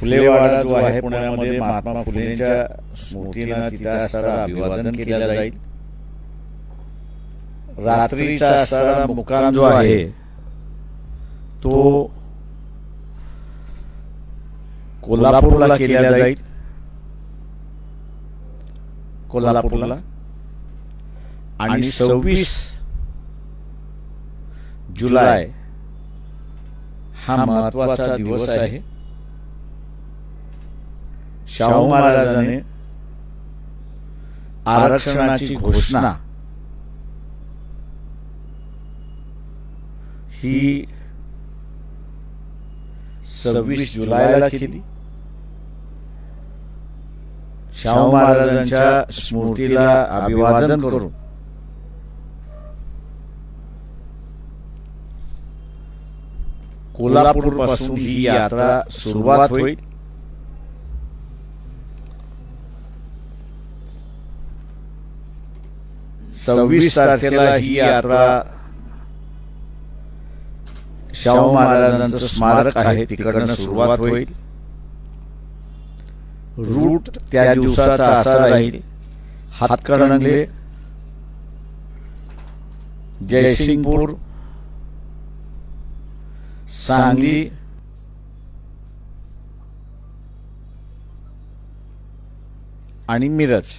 फुलेवाडा जो आहे पुण्यामध्ये महात्मा फुलेंच्या स्मृतीनं तिथे असताना अभिवादन केलं जाईल. रात्रीचा असणारा मुक्काम जो आहे तो कोल्हापूरला केला जाईल. कोल्हापूरला. आणि सव्वीस जुलै हा महत्त्वाचा दिवस आहे. शाहू महाराजांनी आरक्षणाची घोषणा. ही सव्वीस जुलैला केली शाहू महाराजांच्या स्मृतीला अभिवादन करून. कोल्हापूरपासून ही यात्रा सुरुवात होईल. सव्वीस तारखेला ही यात्रा शाहू महाराजांचं स्मारक आहे तिकडनं सुरुवात होईल. रूट त्या दिवसाचा असा राहील. हातकणंगले जयसिंगपूर सांगली आणि मिरज.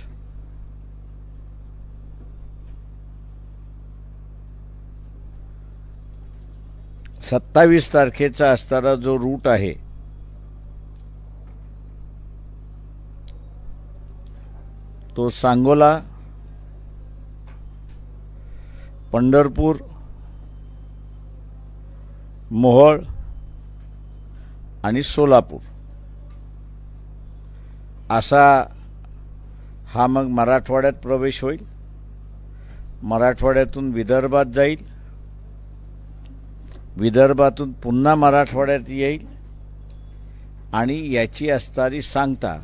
सत्तावीस तारखेचा असणारा जो रूट आहे तो सांगोला पंढरपूर मोहोळ आणि सोलापूर. असा हा मग मराठवाड्यात प्रवेश होईल. मराठवाड्यातून विदर्भात जाईल. विदर्भातून पुन्हा मराठवाड्यात येईल. आणि याची असणारी सांगता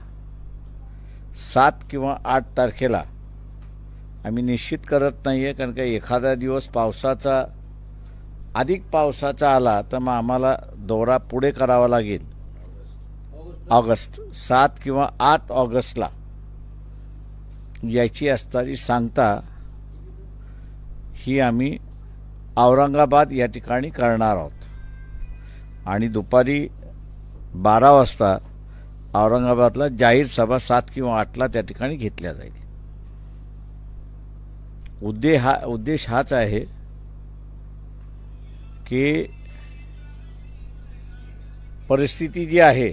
सात किंवा आठ तारखेला आम्ही निश्चित करत नाही आहे कारण का एखादा दिवस पावसाचा अधिक पावसाचा आला तर मग आम्हाला दौरा पुढे करावा लागेल. ऑगस्ट सात किंवा आठ ऑगस्टला. याची असणारी सांगता ही आम्ही औरंगाबाद या ठिकाणी करणार आहोत. आणि दुपारी बारा वाजता औरंगाबादला जाहीर सभा सात किंवा आठला त्या ठिकाणी घेतल्या जाईल. उद्देश हा उद्देश हाच आहे की परिस्थिती जी आहे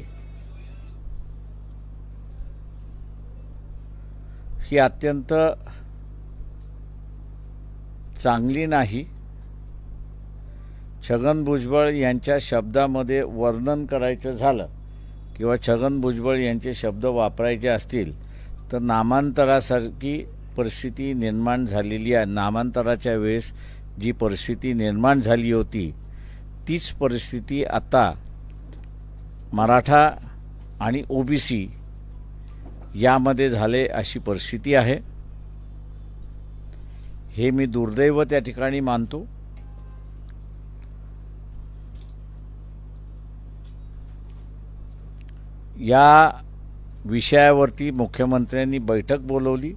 ही अत्यंत चांगली नाही छगन भुजबळ यांच्या शब्दामध्ये वर्णन करायचं झालं किंवा छगन भुजबळ यांचे शब्द वापरायचे असतील तर नामांतरासारखी परिस्थिती निर्माण झालेली आहे. नामांतराच्या वेळेस जी परिस्थिती निर्माण झाली होती तीच परिस्थिती आता मराठा आणि ओबीसी यामध्ये झाले अशी परिस्थिती आहे. हे मी दुर्दैव त्या ठिकाणी मानतो. या विषयावरती मुख्यमंत्र्यांनी बैठक बोलवली.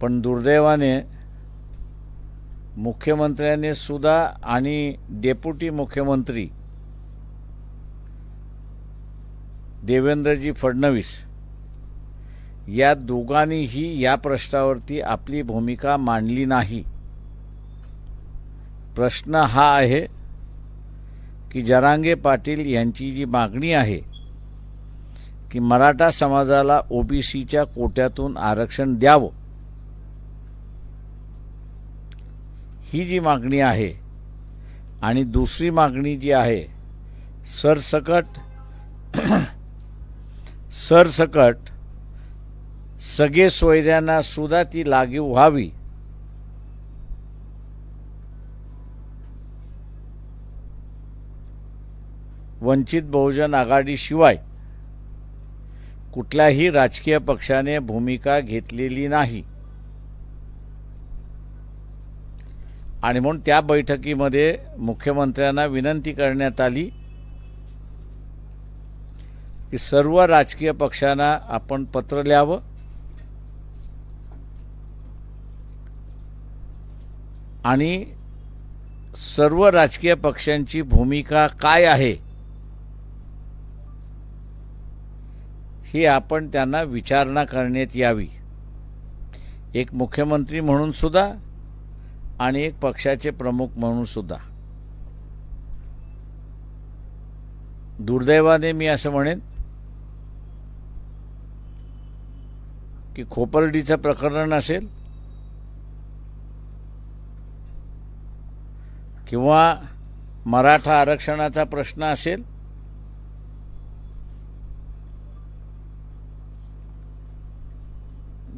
पण दुर्दैवाने मुख्यमंत्र्याने सुद्धा आणि डेप्युटी मुख्यमंत्री देवेंद्रजी फडणवीस या दोघांनीही या प्रश्नावरती आपली भूमिका मांडली नाही. प्रश्न हा आहे की जरांगे पाटील यांची जी मागणी आहे की मराठा समाजाला ओबीसीच्या कोट्यातून आरक्षण द्यावं ही जी मागणी आहे आणि दुसरी मागणी जी आहे सरसकट सरसकट सगळे सोयऱ्यांना सुद्धा ती लागीव व्हावी. वंचित बहुजन आघाडीशिवाय कुठल्याही राजकीय पक्षाने भूमिका घेतलेली नाही. आणि म्हणून त्या बैठकीमध्ये मुख्यमंत्र्यांना विनंती करण्यात आली की सर्व राजकीय पक्षांना आपण पत्र लिहावं. आणि सर्व राजकीय पक्षांची भूमिका काय आहे ही आपण त्यांना विचारणा करण्यात यावी. एक मुख्यमंत्री म्हणून सुद्धा आणि एक पक्षाचे प्रमुख म्हणून सुद्धा. दुर्दैवाने मी असं म्हणेन की खोपर्डीचं प्रकरण असेल किंवा मराठा आरक्षणाचा प्रश्न असेल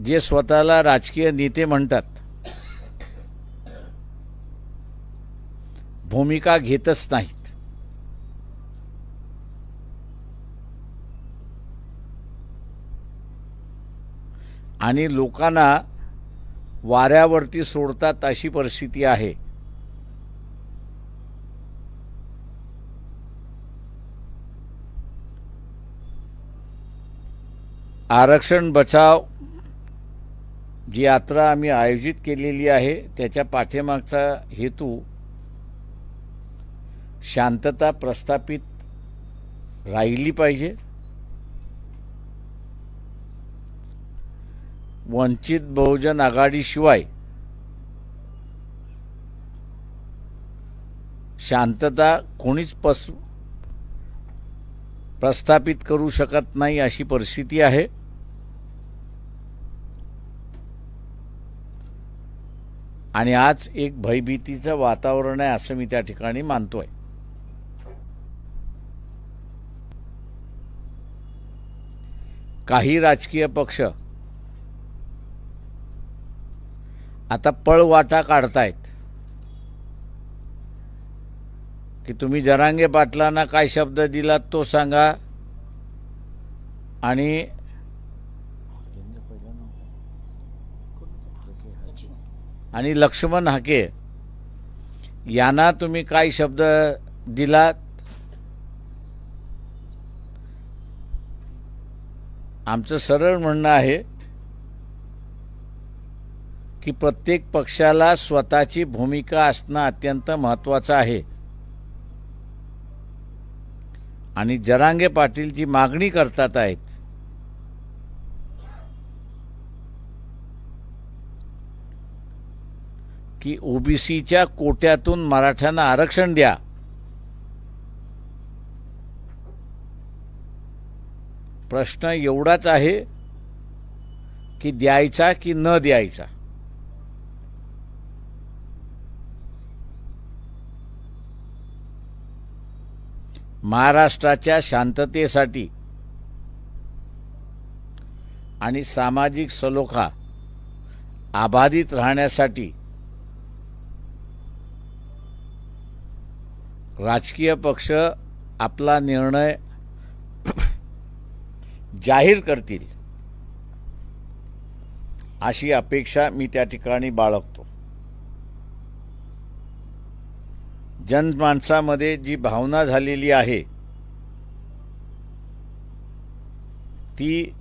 जे स्वतःला राजकीय नेते म्हणतात भूमिका घेतच नाहीत. आणि लोकांना वाऱ्यावरती सोडतात अशी परिस्थिती आहे. आरक्षण बचाव जी यात्रा आम्ही आयोजित केलेली आहे त्याच्या पाठीमागचा हेतू शांतता प्रस्थापित राहिली पाहिजे. वंचित बहुजन आघाडीशिवाय शांतता कोणीच पस प्रस्थापित करू शकत नाही अशी परिस्थिती आहे. आणि आज एक भयभीतीचं वातावरण आहे असं मी त्या ठिकाणी मानतोय. काही राजकीय पक्ष आता पळवाटा काढतायत. की तुम्ही जरांगे पाटलांना काय शब्द दिलात तो सांगा आणि आणि लक्ष्मण हाके यांना तुम्ही काय शब्द दिलात? आमचं सरळ म्हणणं आहे की प्रत्येक पक्षाला स्वतःची भूमिका असणं अत्यंत महत्त्वाचं आहे. आणि जरांगे पाटील जी मागणी करतात आहेत की ओबीसीच्या कोट्यातून मराठ्यांना आरक्षण द्या. प्रश्न एवढाच आहे की द्यायचा की न द्यायचा. महाराष्ट्राच्या शांततेसाठी आणि सामाजिक सलोखा आबाधित राहण्यासाठी राजकीय पक्ष आपला निर्णय जाहीर करतील अशी अपेक्षा मी त्या ठिकाणी बाळगतो. जनमानसामध्ये जी भावना झालेली आहे ती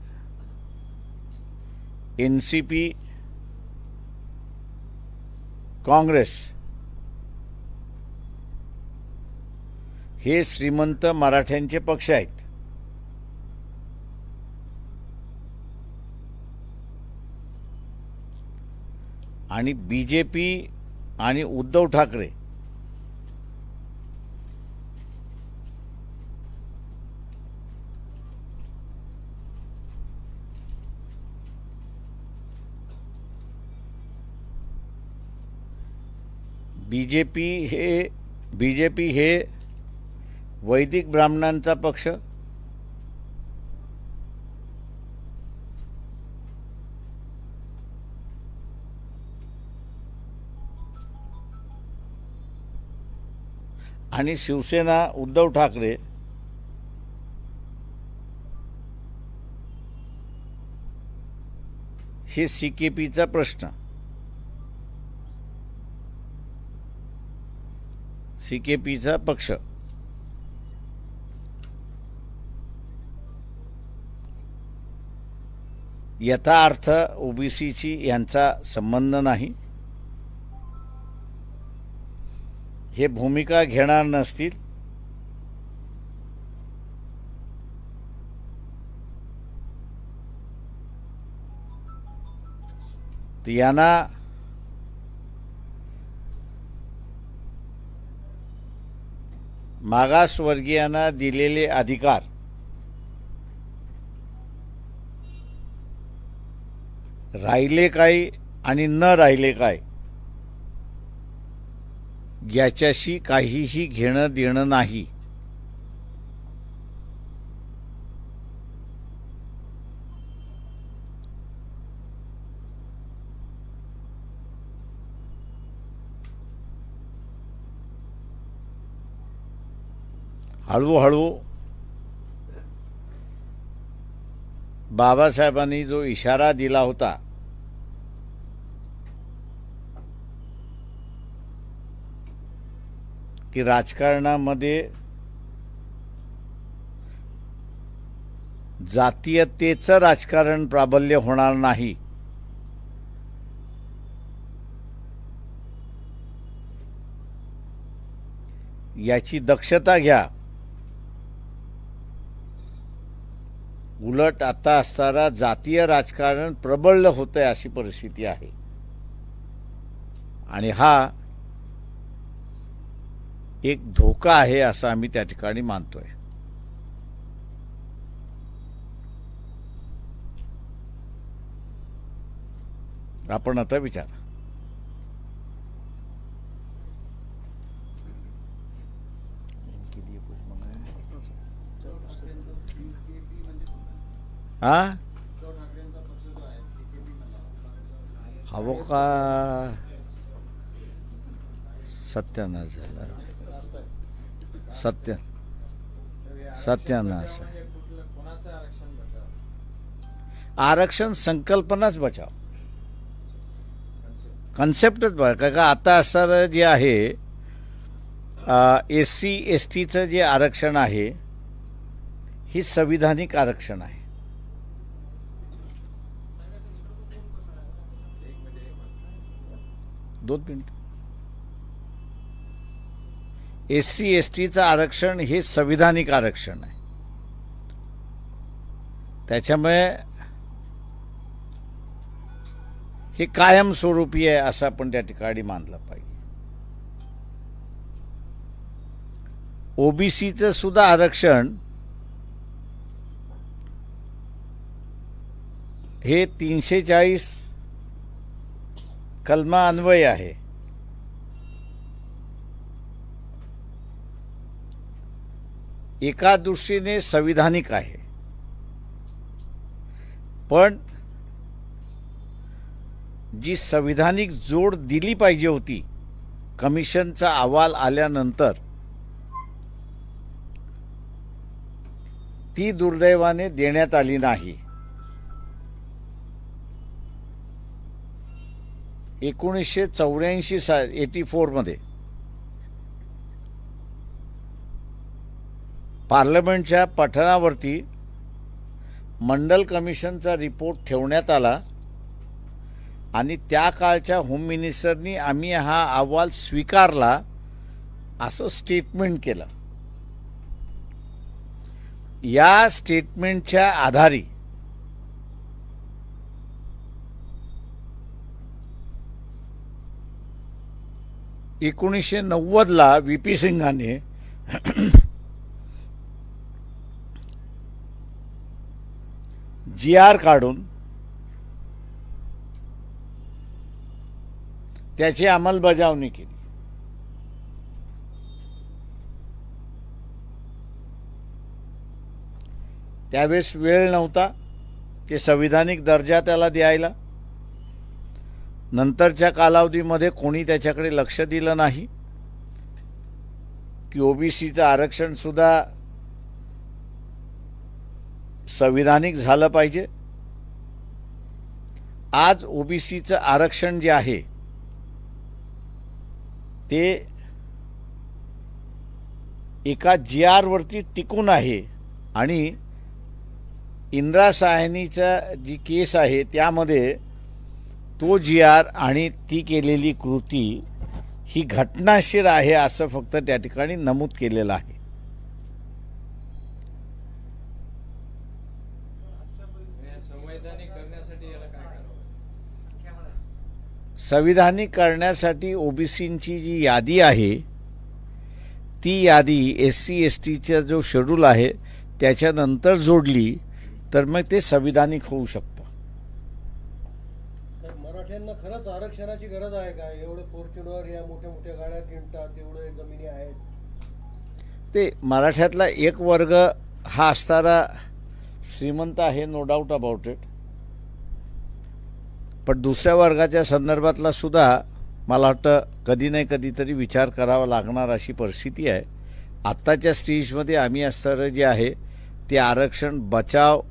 एन सी पी काँग्रेस हे श्रीमंत मराठ्यांचे पक्ष आहेत. आणि बी जे पी आणि Uddhav Thackeray. B J P हे बी जे पी हे वैदिक ब्राह्मणांचा पक्ष? आणि शिवसेना उद्धव ठाकरे हे सी के पीचा प्रश्न. सी के पीचा पक्ष. याचा अर्थ ओबीसीची यांचा संबंध नाही. हे भूमिका घेणार नसतील. तर यांना मागासवर्गीयांना दिलेले अधिकार राहिले काय आणि न राहिले काय? याच्याशी काहीही घेणं देणं नाही. हळूहळू बाबासाहेबांनी जो इशारा दिला होता की राजकारणामध्ये जातीयतेचं राजकारण प्राबल्य होणार नाही. याची दक्षता घ्या. उलट आता असताना जातीय राजकारण प्रबळ होतंय अशी परिस्थिती आहे. आणि हा एक धोका आहे असं आम्ही त्या ठिकाणी मानतोय. आपण आता विचारा. हा? हवं का? सत्यानाश झाला. सत्य. सत्यानाश आरक्षण संकल्पनाच बचाव. कन्सेप्टच बघा. का आता असणारं जे आहे एस सी एस टीचं जे आरक्षण आहे ही संविधानिक आरक्षण आहे. दोन मिनिट. एस सी एस टीचं आरक्षण हे संविधानिक आरक्षण आहे. त्याच्यामुळे हे कायमस्वरूपी आहे असं आपण त्या ठिकाणी मानलं पाहिजे. ओबीसीचं सुद्धा आरक्षण हे तीनशे चाळीस कलमा अन्वय आहे. एका दृष्टीने संविधानिक आहे. पण जी संविधानिक जोड दिली पाहिजे होती कमिशनचा अहवाल आल्यानंतर ती दुर्दैवाने देण्यात आली नाही. एकोणीसशे चौऱ्याऐंशी सा एटी फोरमध्ये पार्लमेंटच्या पठणावरती मंडल कमिशनचा रिपोर्ट ठेवण्यात आला आणि त्या काळच्या होम मिनिस्टरनी आम्ही हा अहवाल स्वीकारला असं स्टेटमेंट केलं. या स्टेटमेंटच्या आधारी एकोणीसशे नव्वदला व्ही पी सिंगाने जी आर काढून त्याची अंमलबजावणी केली. त्यावेळेस वेळ नव्हता. ते संविधानिक दर्जा त्याला द्यायला. नंतरच्या कालावधीमध्ये कोणी त्याच्याकडे लक्ष दिलं नाही. की ओबीसीचं आरक्षण सुद्धा संविधानिक झालं पाहिजे. आज ओबीसीचं आरक्षण जे आहे ते एका जी आरवरती टिकून आहे आणि इंदिरा साहनीचा जी केस आहे त्यामध्ये तो जी आर आणि ती केलेली कृती ही घटनाशीर आहे असं फक्त त्या ठिकाणी नमूद केलेलं आहे संवैधानिक करण्यासाठी याला काय करावं संविधानिक करण्यासाठी ओबीसींची जी यादी आहे ती यादी एस सी एस टीचा जो शेड्यूल आहे त्याच्यानंतर जोडली तर मग ते संविधानिक होऊ शकतं. मराठ्यांना खरंच आरक्षणाची गरज आहे का? एवढे फॉर्च्युनर या मोठ्या मोठ्या गाड्या किणतात एवढे जमिनी आहेत? ते मराठ्यातला एक वर्ग हा असणारा श्रीमंत आहे नो डाऊट अबाउट इट पण दुसऱ्या वर्गाच्या संदर्भातला सुद्धा मला वाटतं कधी नाही कधीतरी विचार करावा लागणार अशी परिस्थिती आहे. आत्ताच्या स्टेजमध्ये आम्ही असणारं जे आहे ते आरक्षण बचाव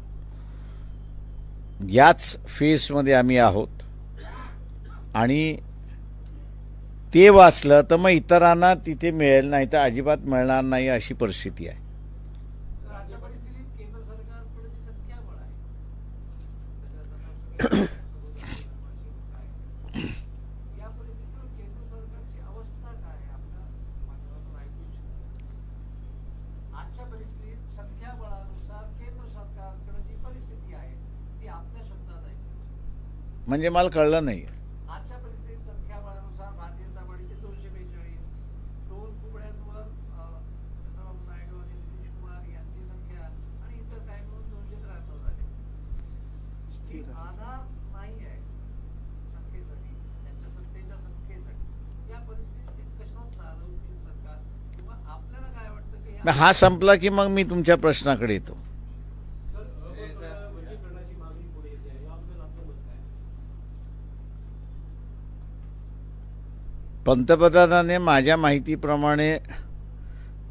याच फेजमध्ये आम्ही आहोत. आणि ते वाचलं तर मग इतरांना तिथे मिळेल नाही तर अजिबात मिळणार नाही अशी परिस्थिती आहे तर आजच्या परिस्थितीत केंद्र सरकारकडे जी संख्याबळ आहे त्याच्यात आता सगळे या परिस्थितीवर केंद्र सरकारची अवस्था काय आहे आपल्या माध्यमातून ऐकू शकतो आजच्या परिस्थितीत संख्याबळानुसार केंद्र सरकारकडे जी परिस्थिती आहे ती आपल्या शब्दात आहे म्हणजे मला कळलं नाही आजच्या परिस्थितीत संख्याबळानुसार भारतीय जनता पार्टीचे दोनशे बेचाळीस दोन कुबड्यांवर अं, चंद्रबाबू नायडू आणि नितीश कुमार यांची संख्या आणि इतर काही मिळून दोनशे त्र्याहत्तर झाले ही आधार नाही आहे संख्येसाठी त्यांच्या सत्तेच्या संख्येसाठी या परिस्थितीत ते कशा चालवतील सरकार किंवा आपल्याला काय वाटतं की मग हा संपला की मग मी तुमच्या प्रश्नाकडे येतो सर वर्गीकरणाची मागणी पुढे येते याबद्दल आपलं मत काय पंतप्रधानाने माझ्या माहितीप्रमाणे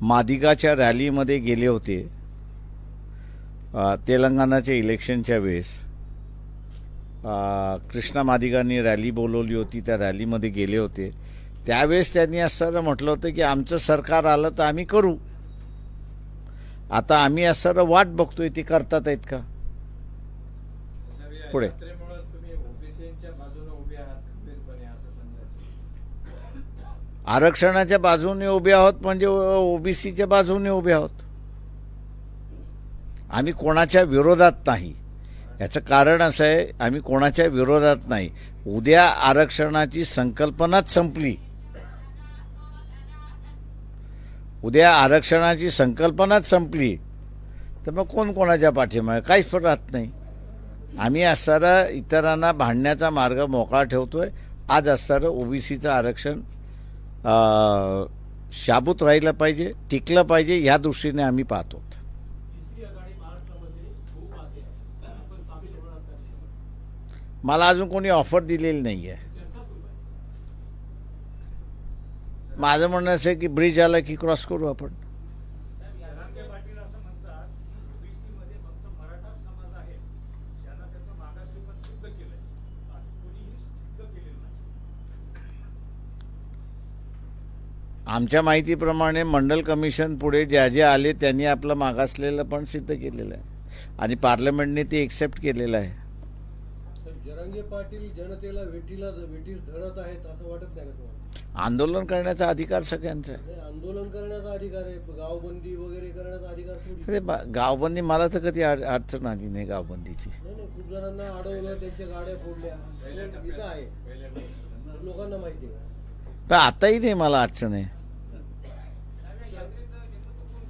मादिगाच्या रॅलीमध्ये गेले होते. तेलंगणाच्या इलेक्शनच्या वेळेस. कृष्णा मादिगांनी रॅली बोलवली होती त्या रॅलीमध्ये गेले होते. त्यावेळेस त्यांनी असं म्हटलं होतं की आमचं सरकार आलं तर आम्ही करू. आता आम्ही असं वाट बघतोय ते करतात आहेत का? पुढे. आरक्षणाच्या बाजूने उभे आहोत म्हणजे ओबीसीच्या बाजूने उभे आहोत. आम्ही कोणाच्या विरोधात नाही. याचं कारण असं आहे आम्ही कोणाच्या विरोधात नाही. उद्या आरक्षणाची संकल्पनाच संपली. उद्या आरक्षणाची संकल्पनाच संपली. तर मग कोण कोणाच्या पाठीमागे? काहीच राहत नाही. आम्ही असणारा इतरांना भांडण्याचा मार्ग मोकळा ठेवतोय. आज असणारं ओबीसीचं आरक्षण शाबूत राहिलं पाहिजे टिकलं पाहिजे या दृष्टीने आम्ही पाहतो. मला अजून कोणी ऑफर दिलेली नाही आहे माझं म्हणणं असं की ब्रिज आला की क्रॉस करू आपण जरांगे पाटील असं म्हणतात की ओबीसी मध्ये फक्त मराठा समाज आहे ज्यांना त्याचं मागासलेपण सिद्ध केलंय आणि कोणीही सिद्ध केलेलं नाही आमच्या माहितीप्रमाणे मंडल कमिशन पुढे ज्या जे आले त्यांनी आपलं मागासलेलं पण सिद्ध केलेलं आहे. आणि पार्लमेंटने ते एक्सेप्ट केलेलं आहे. तर जरांगे पाटील जनतेला वेटीला वेटीस धरत आहेत असं वाटत नाही का तुम्हाला? आंदोलन करण्याचा अधिकार सगळ्यांचा आहे. आंदोलन करण्याचा अधिकार आहे. गावबंदी वगैरे करण्याचा अधिकार अरे गावबंदी मला तर कधी अड- अडचण आली नाही गावबंदीची. नाही नाही खूप जणांना अडवलं त्यांच्या गाड्या फोडल्या. आहे. लोकांना माहिती आहे. पण आताही नाही मला अडचण आहे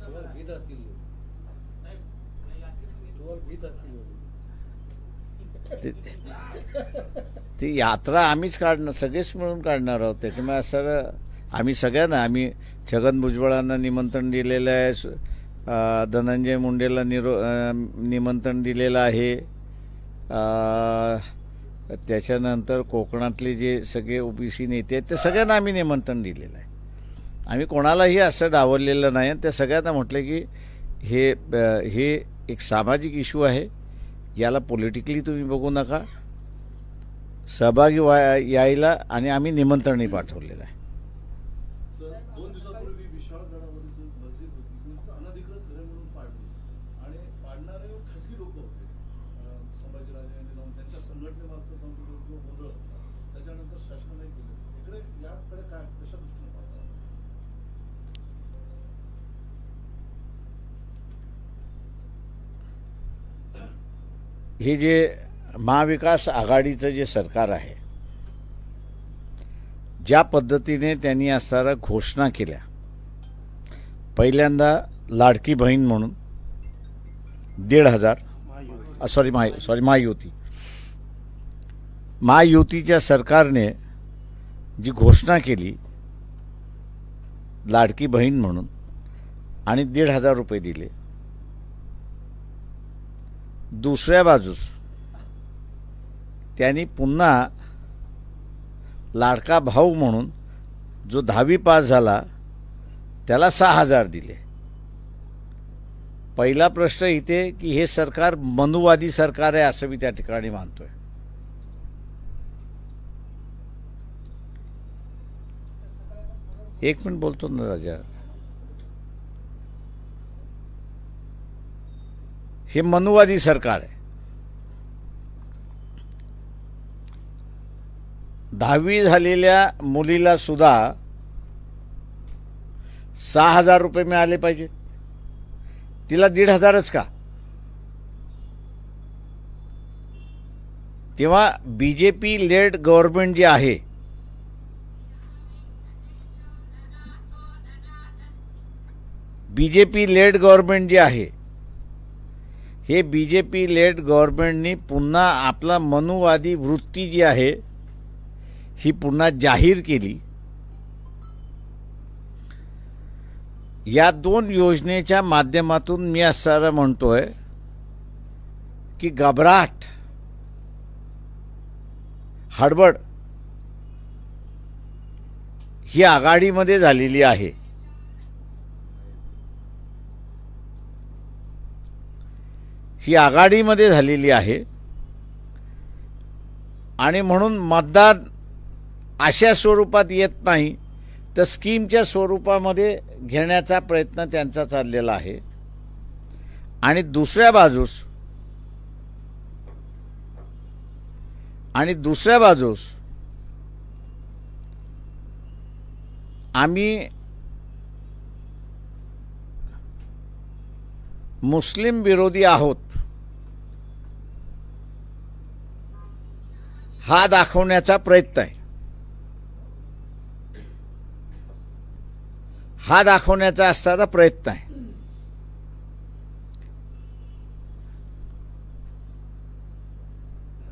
तुम्हाला भीत असतील लोक. तुम्हाला भीत असतील लोक. ते- ती यात्रा आम्हीच काढणार सगळेच मिळून काढणार आहोत. त्याच्यामुळे सर आम्ही सगळ्यांना आम्ही छगन भुजबळांना निमंत्रण दिलेलं आहे धनंजय मुंडेला निरो निमंत्रण दिलेलं आहे. त्याच्यानंतर कोकणातले जे सगळे ओबीसी नेते आहेत ते सगळ्यांना आम्ही निमंत्रण दिलेलं आहे. आम्ही कोणालाही असं डावललेलं नाही आणि त्या सगळ्यांना म्हटलं की हे हे एक सामाजिक इश्यू आहे. याला पॉलिटिकली तुम्ही बघू नका. सहभागी व्हा यायला आणि आम्ही निमंत्रणही पाठवलेलं आहे सर दोन दिवसापूर्वी विशाळ गडावरील जी मस्जिद होती ती अनधिकृत घरे म्हणून पाडली आणि पाडणारे खासगी लोक होते अं, संभाजीराजे यांनी जाऊन त्यांच्या संघटनेमार्फत जाऊन तिथे जो गोंधळ होता त्याच्यानंतर शासनाने केलं इकडे याकडे काय कशा दृष्टीने पाहता हे जे महाविकास आघाडीचं जे सरकार आहे ज्या पद्धतीने त्यांनी असणाऱ्या घोषणा केल्या पहिल्यांदा लाडकी बहीण म्हणून दीड हजार सॉरी माय सॉरी महायुती. महायुतीच्या सरकारने जी घोषणा केली लाडकी बहीण म्हणून आणि दीड हजार रुपये दिले. दुसऱ्या बाजूस. त्यांनी पुन्हा लाडका भाऊ म्हणून जो दहावी पास झाला त्याला सहा हजार दिले. पहिला प्रश्न इथे की हे सरकार मनुवादी सरकार आहे असं मी त्या ठिकाणी मानतोय. एक मिनिट बोलतो ना राजा. हे मनुवादी सरकार आहे. दहावी झालेल्या मुलीला सुद्धा सहा हजार रुपये मिळाले पाहिजेत. तिला दीड हजारच का? तेव्हा B J P laid government जे आहे B J P laid government जे आहे हे बी जे पी लेड गव्हर्नमेंटनी पुन्हा आपला मनुवादी वृत्ती जी आहे ही पुन्हा जाहीर केली. या दोन योजनेच्या माध्यमातून मी असं म्हणतोय की घबराट हडबड ही आघाडीमध्ये झालेली आहे. ही आघाडीमध्ये झालेली आहे. आणि म्हणून मतदान अशा स्वरूपात येत नाही तर स्कीमच्या स्वरूपामध्ये घेण्याचा प्रयत्न त्यांचा चाललेला आहे. आणि दुसऱ्या बाजूस आणि दुसऱ्या बाजूस आम्ही मुस्लिम विरोधी आहोत. हा दाखवण्याचा प्रयत्न आहे. हा दाखवण्याचा असणारा प्रयत्न आहे.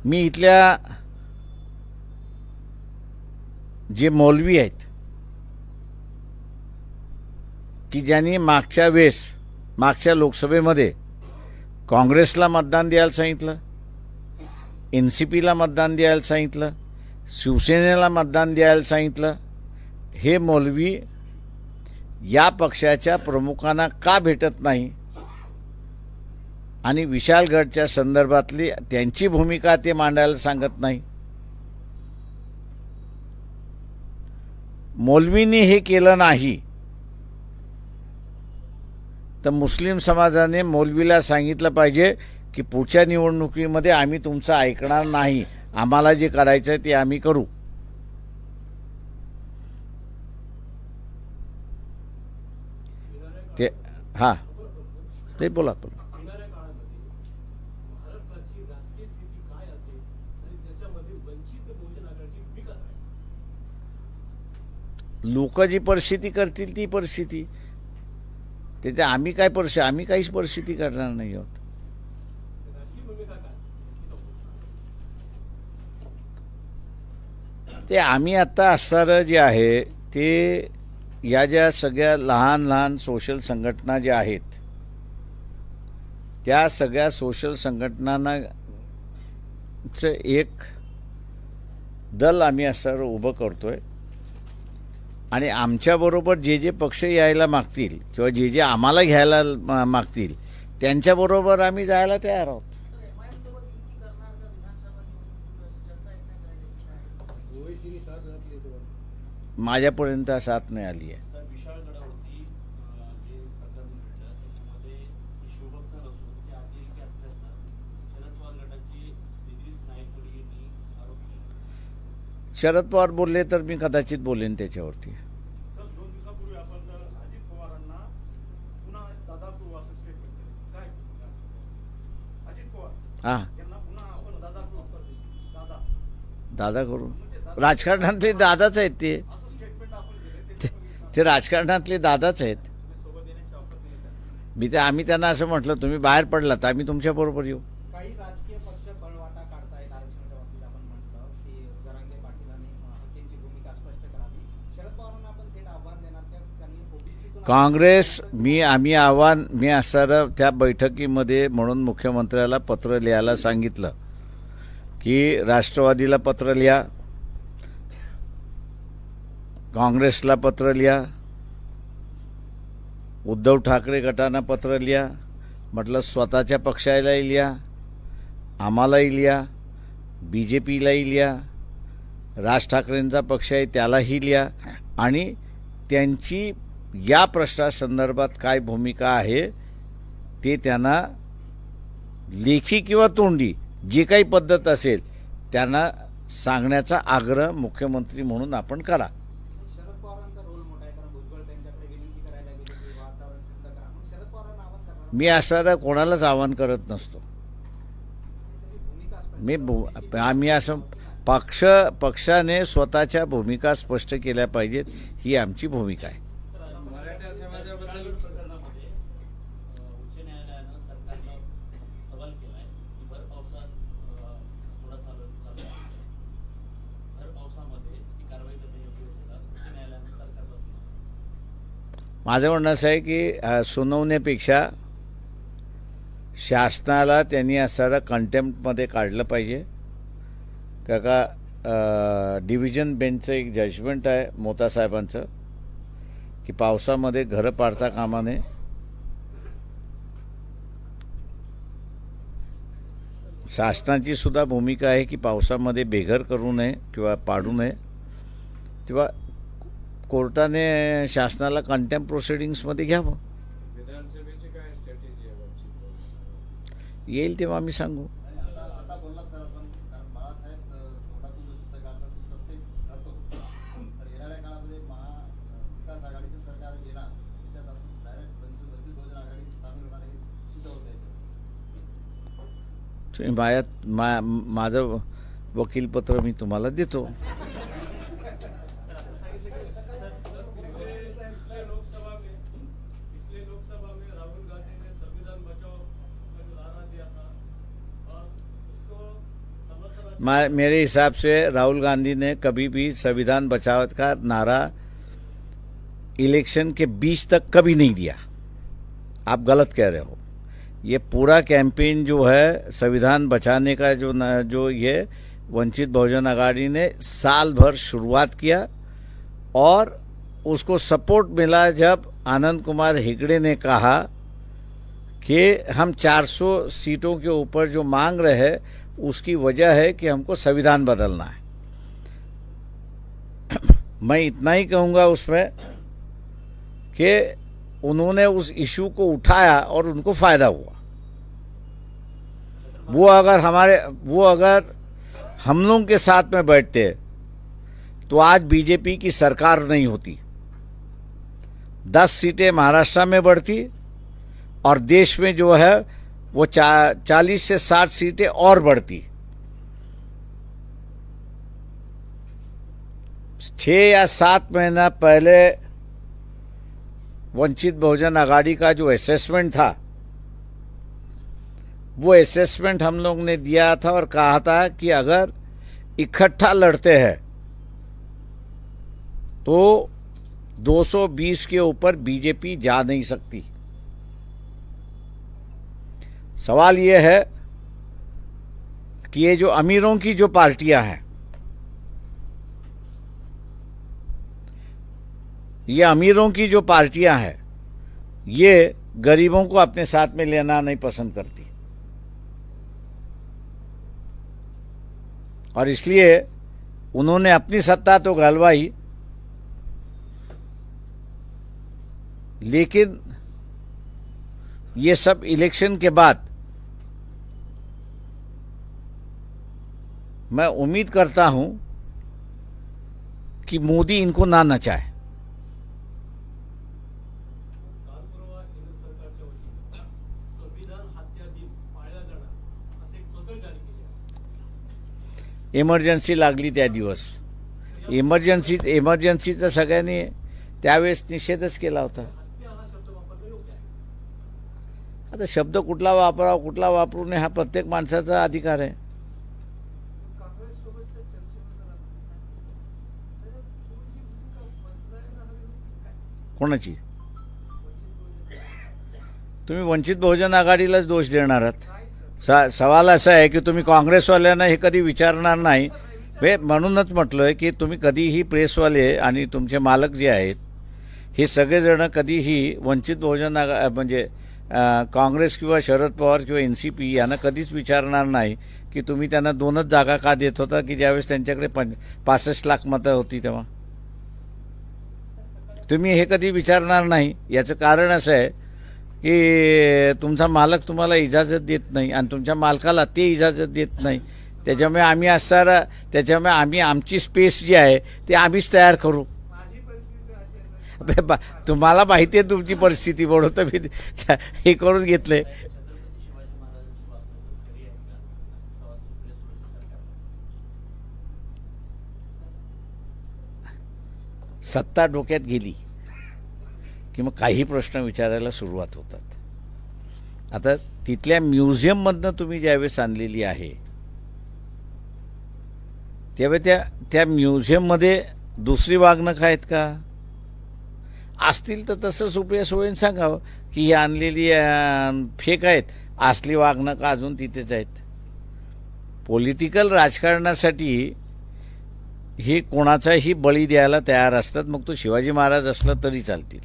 मी इथल्या जे मौलवी आहेत की ज्यांनी मागच्या वेळेस मागच्या लोकसभेमध्ये काँग्रेसला मतदान द्यायला सांगितलं एन सी पीला मतदान द्यायला सांगितलं शिवसेनेला मतदान द्यायला सांगितलं. हे मौलवी या पक्षाच्या प्रमुखांना का भेटत नाही? आणि विशालगडच्या संदर्भातली त्यांची भूमिका ते मांडायला सांगत नाही. मौलवींनी हे केलं नाही. तर मुस्लिम समाजाने मौलवीला सांगितलं पाहिजे की पुढच्या निवडणुकीमध्ये आम्ही तुमचं ऐकणार नाही. आम्हाला जे करायचं ते आम्ही करू. ते हां. ते बोला बोला? लोक जी परिस्थिती करतील ती परिस्थिती. त्याच्या आम्ही काय परिस्थिती आम्ही काहीच परिस्थिती करणार नाही आहोत राजकीय भूमिका काय असेल ते आम्ही आत्ता असणारं जे आहे ते या ज्या सगळ्या लहान लहान सोशल संघटना ज्या आहेत त्या सगळ्या सोशल संघटनांना एक दल आम्ही असं उभं करतो आहे आणि आमच्याबरोबर जे जे पक्ष यायला मागतील किंवा जे जे आम्हाला घ्यायला मागतील त्यांच्याबरोबर आम्ही जायला तयार आहोत. माझ्यापर्यंत साथ नाही आली आहे शरद पवार बोलले तर मी कदाचित बोलेन त्याच्यावरती. हा. दादा करू. राजकारणातले दादाच आहेत ते. ते- राजकारणातले दादाच आहेत. मी ते आम्ही त्यांना असं म्हटलं तुम्ही बाहेर पडलात आम्ही तुमच्याबरोबर येऊ. काँग्रेस मी आम्ही आव्हान मी असणारं त्या बैठकीमध्ये म्हणून मुख्यमंत्र्याला पत्र लिहायला सांगितलं की राष्ट्रवादीला पत्र लिहा काँग्रेसला पत्र लिहा. उद्धव ठाकरे गटांना पत्र लिहा. म्हटलं स्वतःच्या पक्षालाही लिहा. आम्हालाही लिहा. बी जे पीलाही लिहा. राज ठाकरेंचा पक्ष आहे त्यालाही लिहा. आणि त्यांची या प्रश्नासंदर्भात काय भूमिका आहे ते त्यांना लेखी किंवा तोंडी जी काही पद्धत असेल त्यांना सांगण्याचा आग्रह मुख्यमंत्री म्हणून आपण करा शरद पवारांचा रोल मोठा आहे कारण भुजबळ त्यांच्याकडे विनंती करायला गेले की वातावरण थंड करा म्हणून शरद पवारांना आवाहन करणार मी असं कोणालाच आवाहन करत नसतो. मी आम्ही असं पक्ष पक्षाने स्वतःच्या भूमिका स्पष्ट केल्या पाहिजेत ही आमची भूमिका आहे. माझं म्हणणं असं आहे की सुनावण्यापेक्षा शासनाला त्यांनी असणारा कंटेम्प्टमध्ये काढलं पाहिजे. का का डिव्हिजन बेंचचं एक जजमेंट आहे मोता साहेबांचं की पावसामध्ये घरं पाडता कामा नये. शासनाची सुद्धा भूमिका आहे की पावसामध्ये बेघर करू नये किंवा पाडू नये. तेव्हा कोर्टाने शासनाला कंटेम्प प्रोसिडिंग्समध्ये घ्यावं विधानसभेची काय स्ट्रॅटेजी आहे वंचित येईल तेव्हा आम्ही सांगू. तुम्ही मा माझं वकीलपत्र मी तुम्हाला देतो. मेरे हिसाब से राहुल गांधी ने कभी भी संविधान बचाव का नारा इलेक्शन के बीच तक कभी नहीं दिया। आप गलत कह रहे हो। ये पूरा कैंपेन जो है संविधान बचाने का जो न, जो ये वंचित बहुजन आघाड़ी ने साल भर शुरुआत किया और उसको सपोर्ट मिला जब आनंद कुमार हेगड़े ने कहा कि हम 400 सीटों के ऊपर जो मांग रहे हैं उसकी वजह है कि हमको संविधान बदलना है। मैं इतना ही कहूँगा उसमें कि उन्होंने उस इशू को उठाया और उनको फ़ायदा हुआ। वो अगर हमारे, वो अगर हम लोगों के साथ में बैठते तो आज बीजेपी की सरकार नहीं होती। दस सीटें महाराष्ट्र में बढ़ती और देश में जो है वो चा, चालीस से साठ सीटें और बढ़ती। छः या सात महीना पहले वंचित बहुजन आघाड़ी का जो असेसमेंट था वो असेसमेंट हम लोग ने दिया था और कहा था कि अगर इकट्ठा लड़ते हैं तो 220 के ऊपर बीजेपी जा नहीं सकती। सवाल ये है कि ये जो अमीरों की जो पार्टियाँ हैं, ये अमीरों की जो पार्टियाँ हैं, ये गरीबों को अपने साथ में लेना नहीं पसंद करती। और इसलिए उन्होंने अपनी सत्ता तो गलवाई, लेकिन ये सब इलेक्शन के बाद मैं उम्मीद करता हूं कि मोदी इनको ना नचाए। इमर्जन्सी लागली त्या दिवस. इमर्जन्सी इमर्जन्सीचा सगळ्यांनी त्यावेळेस निषेधच केला होता. आता शब्द कुठला वापरावा कुठला वापरू नये हा प्रत्येक माणसाचा अधिकार आहे काँग्रेस सोबतच्या चर्चेवर जर आपण सांगितलं, त्याच्यात थोडीशी भूमिका बदलायला हवी होती काय कोणाची? तुम्ही वंचित बहुजन आघाडीलाच दोष देणार आहात. स सा सवाल असा आहे की तुम्ही काँग्रेसवाल्यांना हे कधी विचारणार नाही? हे म्हणूनच म्हटलं की तुम्ही कधीही प्रेसवाले आणि तुमचे मालक जे आहेत हे सगळेजणं कधीही वंचित बहुजन आघा म्हणजे काँग्रेस किंवा शरद पवार किंवा एन सी पी यांना कधीच विचारणार नाही की तुम्ही त्यांना दोनच जागा का देत होता की ज्यावेळेस त्यांच्याकडे पंच पासष्ट लाख मतं होती तेव्हा? तुम्ही हे कधी विचारणार नाही. याचं कारण असं आहे की तुमचा मालक तुम्हाला इजाजत देत नाही आणि तुमच्या मालकाला ते इजाजत देत नाही. त्याच्यामुळे आम्ही असणारा त्याच्यामुळे आम्ही आमची स्पेस जी आहे ते आम्हीच तयार करू. बा- तुम्हाला माहिती आहे तुमची परिस्थिती म्हणून तर मी हे करून घेतलंय छत्रपती शिवाजी महाराजांची वागणूक खरी आहे का असा सवाल सुप्रिया सुळे सरकारला सत्ता डोक्यात गेली की मग काही प्रश्न विचारायला सुरुवात होतात. आता तिथल्या म्युझियममधनं तुम्ही ज्यावेळेस आणलेली आहे त्यावेळी त्या त्या म्युझियममध्ये दुसरी वागणं आहेत का? असतील तर तसं सुप्रिया सुळेन सांगावं की ही आणलेली फेक आहेत असली वागणं का अजून तिथेच आहेत? पॉलिटिकल राजकारणासाठी हे कोणाचाही बळी द्यायला तयार असतात मग तो शिवाजी महाराज असला तरी चालतील.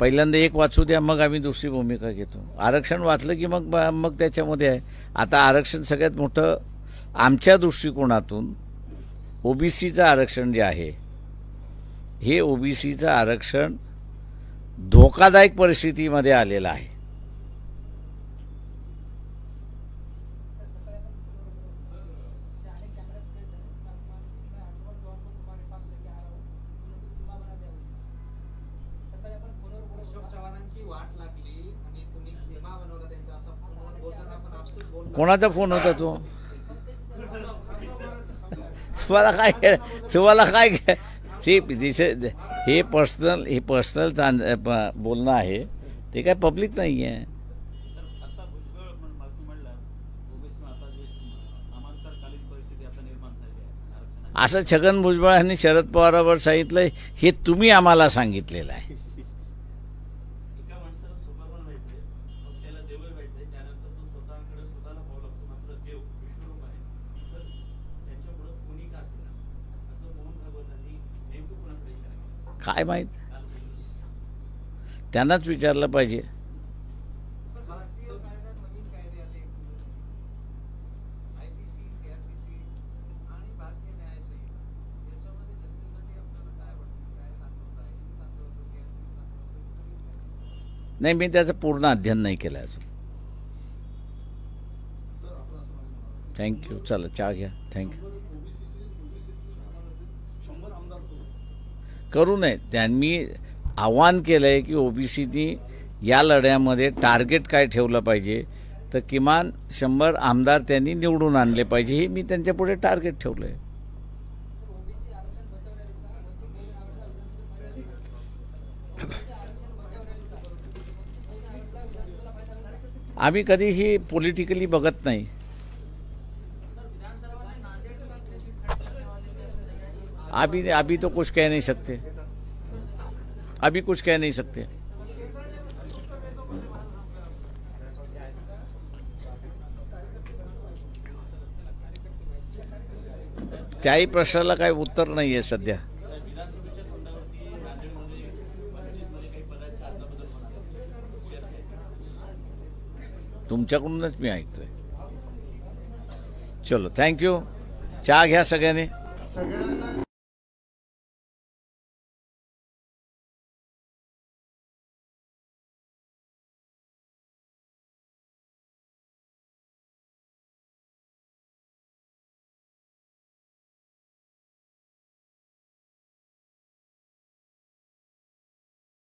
पहिल्यांदा एक वाचू द्या मग आम्ही दुसरी भूमिका घेतो. आरक्षण वाचलं की मग मग त्याच्यामध्ये आहे. आता आरक्षण सगळ्यात मोठं आमच्या दृष्टिकोनातून ओबीसीचं आरक्षण जे आहे हे ओबीसीचं आरक्षण धोकादायक परिस्थितीमध्ये आलेलं आहे अशोक चव्हाणांची वाट लागली आणि तुम्ही खेमा बनवला त्यांचा असं फोनवर बोलताना आपण आपसूक बोललो कोणाचा फोन होता तो? तुम्हाला काय तुम्हाला काय ते दिस- हे पर्सनल हे पर्सनल बोलणं आहे. ते काय पब्लिक नाही आहे असं छगन भुजबळ यांनी शरद पवारावर सांगितलंय हे तुम्ही आम्हाला सांगितलेलं आहे एका माणसाला सुपरमन व्हायचंय मग त्याला देवही व्हायचंय त्यानंतर तो स्वतःकडे स्वतःला पाहू लागतो मात्र देव विश्वरूप आहे तर त्यांच्यापुढं कोणी का असेल असं मोहन भागवतांनी नेमकं कोणाकडे इशारा केला काय माहीत काल बोलले. त्यांनाच विचारलं पाहिजे भारतीय कायद्यात नवीन कायदे आले आयपीसी सीआरपीसी आणि भारतीय न्याय संहिता याच्यामध्ये जनतेसाठी आपल्याला काय वाटतं काय सांगतो काय काय माहीत? त्यांनाच विचारलं पाहिजे. नाही मी त्याचं पूर्ण अध्ययन नाही केलं अजून. असं थँक्यू चला चहा घ्या. थँक्यू ओबीसीची ओबीसीची समाजातील शंभर आमदार करू नये. त्यांनी आव्हान केलं आहे की ओबीसीनी या लढ्यामध्ये टार्गेट काय ठेवलं पाहिजे तर किमान शंभर आमदार त्यांनी निवडून आणले पाहिजे हे मी त्यांच्यापुढे टार्गेट ठेवलं आहे आम्ही कधीही पॉलिटिकली बघत नाही. अभी अभी तो कुछ कह नहीं सकते। अभी कुछ कह नहीं सकते। त्याही प्रश्नाला काही उत्तर नाही आहे सध्या. तुमच्याकडूनच मी ऐकतोय. चलो थँक्यू चहा घ्या सगळ्यांनी